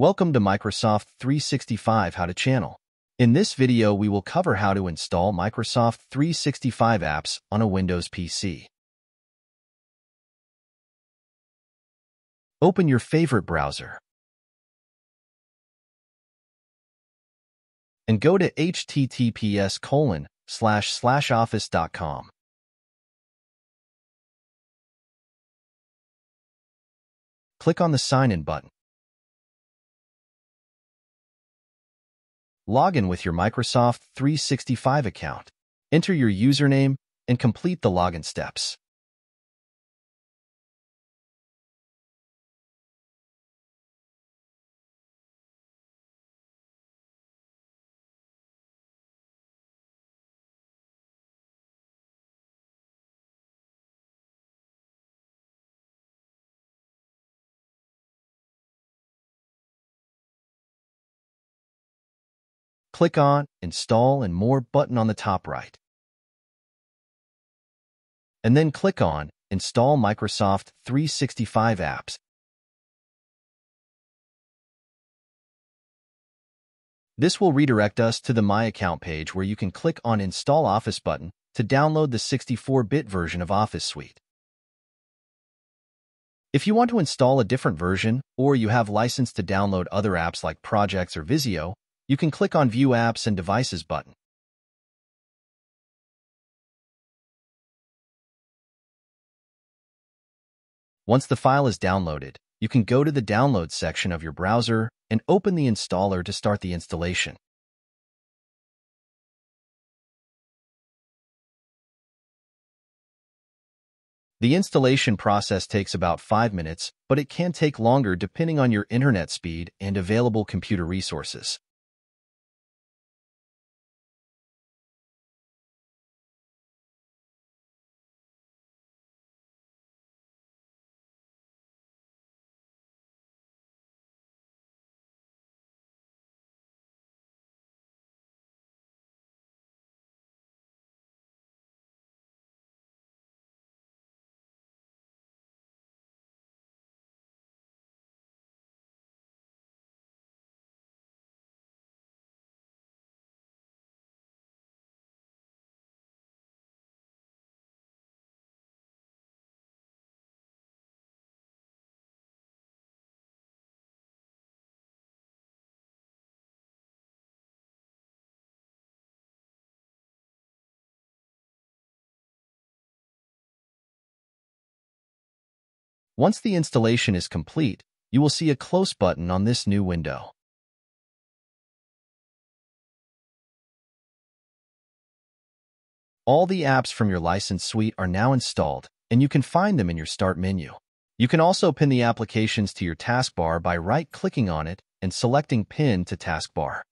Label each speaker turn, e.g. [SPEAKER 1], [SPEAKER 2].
[SPEAKER 1] Welcome to Microsoft 365 How to Channel. In this video, we will cover how to install Microsoft 365 apps on a Windows PC. Open your favorite browser and go to https colon slash slash office.com. Click on the Sign In button. Log in with your Microsoft 365 account. Enter your username and complete the login steps. Click on Install and More button on the top right. And then click on Install Microsoft 365 apps. This will redirect us to the My Account page where you can click on Install Office button to download the 64-bit version of Office Suite. If you want to install a different version, or you have license to download other apps like Projects or Visio, you can click on View Apps and Devices button. Once the file is downloaded, you can go to the Download section of your browser and open the installer to start the installation. The installation process takes about 5 minutes, but it can take longer depending on your internet speed and available computer resources. Once the installation is complete, you will see a Close button on this new window. All the apps from your license suite are now installed, and you can find them in your Start menu. You can also pin the applications to your taskbar by right-clicking on it and selecting Pin to Taskbar.